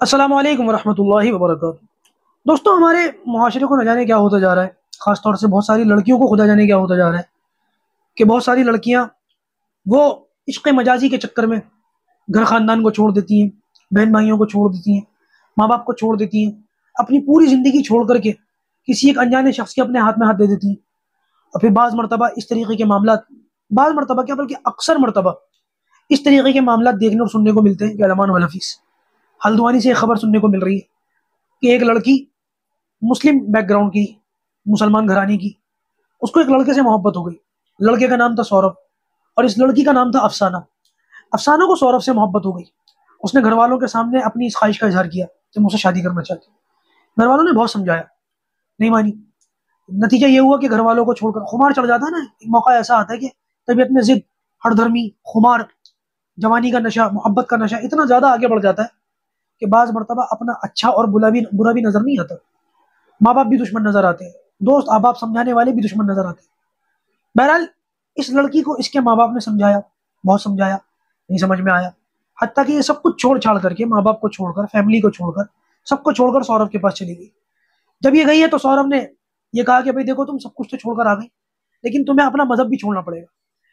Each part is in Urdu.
السلام علیکم ورحمۃ اللہ وبرکاتہ۔ دوستوں ہمارے معاشرے کو نہ جانے کیا ہوتا جا رہا ہے۔ خاص طور سے بہت ساری لڑکیوں کو خدا جانے کیا ہوتا جا رہا ہے کہ بہت ساری لڑکیاں وہ عشق مجازی کے چکر میں گھر خاندان کو چھوڑ دیتی ہیں، بہن بھائیوں کو چھوڑ دیتی ہیں، ماں باپ کو چھوڑ دیتی ہیں، اپنی پوری زندگی چھوڑ کر کے کسی ایک انجانے شخص کے اپنے ہاتھ میں ہاتھ دے دیتی ہیں۔ اور پھر بعض مرتبہ اس طریقے کے معاملات، بعض مرتبہ کیا بلکہ اکثر مرتبہ اس طریقے کے معاملات دیکھنے اور سننے کو ملتے ہیں کہ علمان والحفیظ ہلدوانی سے ایک خبر سننے کو مل رہی ہے کہ ایک لڑکی مسلم بیک گراؤنڈ کی، مسلمان گھرانی کی، اس کو ایک لڑکے سے محبت ہو گئی۔ لڑکے کا نام تھا سورب اور اس لڑکی کا نام تھا افسانہ۔ افسانہ کو سورب سے محبت ہو گئی۔ اس نے گھر والوں کے سامنے اپنی اس خواہش کا اظہار کیا کہ مجھ سے شادی کرنا چاہتی گھر والوں نے بہت سمجھایا۔ نہیں مانی۔ نتیجہ یہ ہوا کہ گھر والوں کو چھوڑ کر خمار چڑھ جاتا ہے نا، ایک موقع ایسا آتا ہے کہ طبیعت میں ضد ہر دھرمی خمار، جوانی کا نشہ، محبت کا نشہ اتنا زیادہ آگے بڑھ جاتا ہے کہ بعض مرتبہ اپنا اچھا اور بلا بھی برا بھی نظر نہیں آتا۔ ماں باپ بھی دشمن نظر آتے ہیں۔ دوست احباب سمجھانے والے بھی دشمن نظر آتے ہیں۔ بہرحال، اس لڑکی کو اس کے ماں باپ نے سمجھایا، بہت سمجھایا، نہیں سمجھ میں آیا۔ حتیٰ کہ یہ سب کچھ چھوڑ چھاڑ کر کے ماں باپ کو چھوڑ کر فیملی کو چھوڑ کر، سب کو چھوڑ کر سورب کے پاس چلی گئی۔ جب یہ گئی ہے تو سورب نے یہ کہا کہ بھائی دیکھو، تم سب کچھ تو چھوڑ کر آ گئی لیکن تمہیں اپنا مذہب بھی چھوڑنا پڑے گا،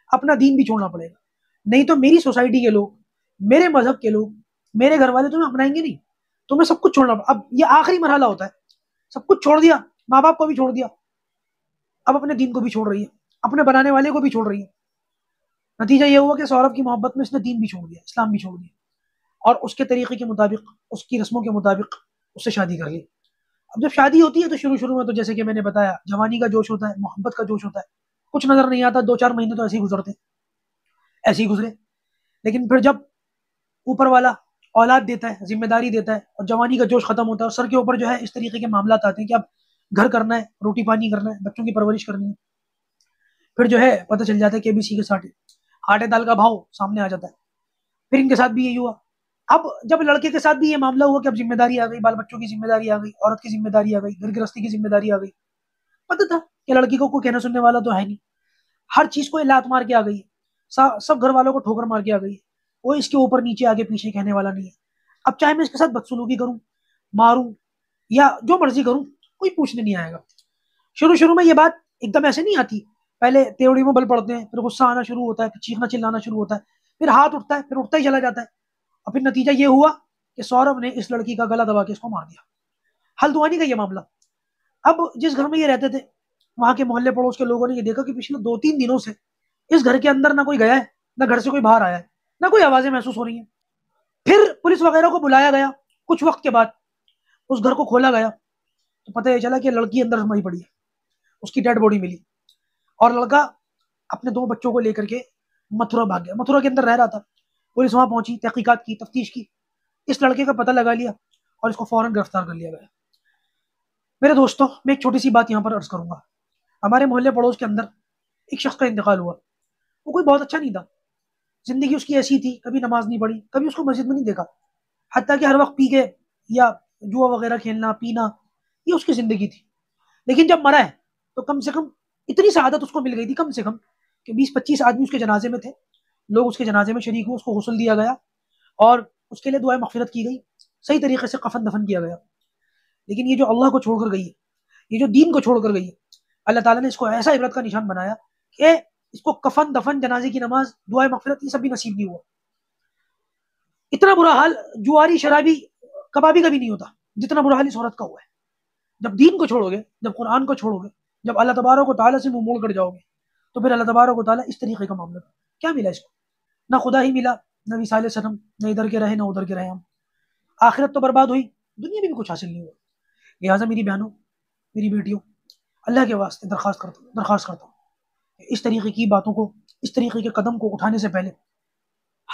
اپنا دین بھی چھوڑنا پڑے گا۔ نہیں تو میری سوسائٹی کے لوگ، میرے مذہب کے لوگ میرے گھر والے تمہیں اپنائیں گے نہیں۔ تمہیں سب کچھ چھوڑنا اب یہ آخری مرحلہ ہوتا ہے۔ سب کچھ چھوڑ دیا ماں باپ کو بھی چھوڑ دیا۔ اب اپنے دین کو بھی چھوڑ رہی ہے۔ اپنے بنانے والے کو بھی چھوڑ رہی ہے۔ نتیجہ یہ ہوا کہ سورب کی محبت میں اس نے دین بھی چھوڑ دیا، اسلام بھی چھوڑ دیا۔ اور اس کے طریقے کے مطابق، اس کی رسموں کے مطابق اس سے شادی کر لی۔ اب جب شادی ہوتی ہے تو شروع شروع میں تو جیسے کہ میں نے بتایا، جوانی کا جوش ہوتا ہے، محبت کا جوش ہوتا ہے۔ کچھ نظر نہیں آتا، دو چار مہینے تو ایسے ہی گزرتے ایسے ہی گزرے۔ لیکن پھر جب اوپر والا اولاد دیتا ہے، ذمہ داری دیتا ہے اور جوانی کا جوش ختم ہوتا ہے اور سر کے اوپر جو ہے اس طریقے کے معاملات آتے ہیں کہ اب گھر کرنا ہے، روٹی پانی کرنا ہے، بچوں کی پرورش کرنی ہے۔ پھر جو ہے پتہ چل جاتا ہے کہ بی سی کے ساتھ آٹے دال کا بھاؤ سامنے آ جاتا ہے۔ پھر ان کے ساتھ بھی یہی ہوا۔ اب جب لڑکے کے ساتھ بھی یہ معاملہ ہوا کہ اب ذمہ داری آ گئی، بال بچوں کی ذمہ داری آ گئی، عورت کی ذمہ داری آ گئی، گھر گرستی کی ذمہ داری آ گئی، پتہ تھا کہ لڑکی کو کوئی کہنا سننے والا تو ہے نہیں۔ ہر چیز کو لات مار کے آ گئی ہے۔ سب گھر والوں کو ٹھوکر مار کے آ گئی ہے۔ وہ اس کے اوپر نیچے آگے پیچھے کہنے والا نہیں ہے۔ اب چاہے میں اس کے ساتھ بدسلوکی کروں، ماروں یا جو مرضی کروں، کوئی پوچھنے نہیں آئے گا۔ شروع شروع میں یہ بات ایک دم ایسے نہیں آتی۔ پہلے تیوڑی میں بل پڑتے ہیں، پھر غصہ آنا شروع ہوتا ہے، پھر چیخنا چلانا شروع ہوتا ہے، پھر ہاتھ اٹھتا ہے، پھر اٹھتا ہی چلا جاتا ہے۔ اور پھر نتیجہ یہ ہوا کہ سورب نے اس لڑکی کا گلا دبا کے اس کو مار دیا۔ ہلدوانی کا یہ معاملہ۔ اب جس گھر میں یہ رہتے تھے، وہاں کے محلے پڑوس کے لوگوں نے یہ دیکھا کہ پچھلے دو تین دنوں سے اس گھر کے اندر نہ کوئی گیا ہے، نہ گھر سے کوئی باہر آیا ہے۔ نہ کوئی آوازیں محسوس ہو رہی ہیں۔ پھر پولیس وغیرہ کو بلایا گیا۔ کچھ وقت کے بعد اس گھر کو کھولا گیا۔ تو پتہ یہ چلا کہ لڑکی اندر مری پڑی ہے۔ اس کی ڈیڈ باڈی ملی۔ اور لڑکا اپنے دو بچوں کو لے کر کے متھرا بھاگ گیا۔ متھرا کے اندر رہ رہا تھا۔ پولیس وہاں پہنچی، تحقیقات کی، تفتیش کی۔ اس لڑکے کا پتہ لگا لیا اور اس کو فوراً گرفتار کر لیا گیا۔ میرے دوستوں میں ایک چھوٹی سی بات یہاں پر عرض کروں گا۔ ہمارے محلے پڑوس کے اندر ایک شخص کا انتقال ہوا۔ وہ کوئی بہت اچھا نہیں تھا۔ زندگی اس کی ایسی تھی، کبھی نماز نہیں پڑھی، کبھی اس کو مسجد میں نہیں دیکھا۔ حتیٰ کہ ہر وقت پی کے یا جوا وغیرہ کھیلنا، پینا، یہ اس کی زندگی تھی۔ لیکن جب مرا ہے تو کم سے کم اتنی سعادت اس کو مل گئی تھی، کم سے کم کہ بیس پچیس آدمی اس کے جنازے میں تھے۔ لوگ اس کے جنازے میں شریک ہوئے، اس کو غسل دیا گیا اور اس کے لیے دعائیں مغفرت کی گئی۔ صحیح طریقے سے کفن دفن کیا گیا۔ لیکن یہ جو اللہ کو چھوڑ کر گئی ہے، یہ جو دین کو چھوڑ کر گئی ہے، اللہ تعالیٰ نے اس کو ایسا عبرت کا نشان بنایا کہ اس کو کفن دفن جنازے کی نماز دعائیں مغفرت، یہ سب بھی نصیب نہیں ہوا۔ اتنا برا حال جواری، شرابی، کبابی کا بھی نہیں ہوتا، جتنا برا حال اس عورت کا ہوا ہے۔ جب دین کو چھوڑو گے، جب قرآن کو چھوڑو گے، جب اللہ تباروں کو تعالیٰ سے منہ موڑ کر جاؤ گے، تو پھر اللہ تباروں کو تعالیٰ اس طریقے کا معاملہ۔ کیا ملا اس کو؟ نہ خدا ہی ملا، نہ وسال سنم نہ ادھر کے رہے، نہ ادھر کے رہے ہم۔ آخرت تو برباد ہوئی، دنیا میں بھی کچھ حاصل نہیں ہوا۔ لہٰذا میری بہنوں، میری بیٹیوں، اللہ کے واسطے درخواست کرتا ہوں، درخواست کرتا ہوں۔ اس طریقے کی باتوں کو، اس طریقے کے قدم کو اٹھانے سے پہلے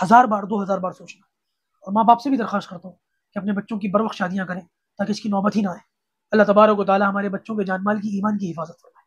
ہزار بار، دو ہزار بار سوچنا۔ اور ماں باپ سے بھی درخواست کرتا ہوں کہ اپنے بچوں کی بروقت شادیاں کریں تاکہ اس کی نوبت ہی نہ آئے۔ اللہ تبارک و تعالیٰ ہمارے بچوں کے جان مال کی ایمان کی حفاظت کرے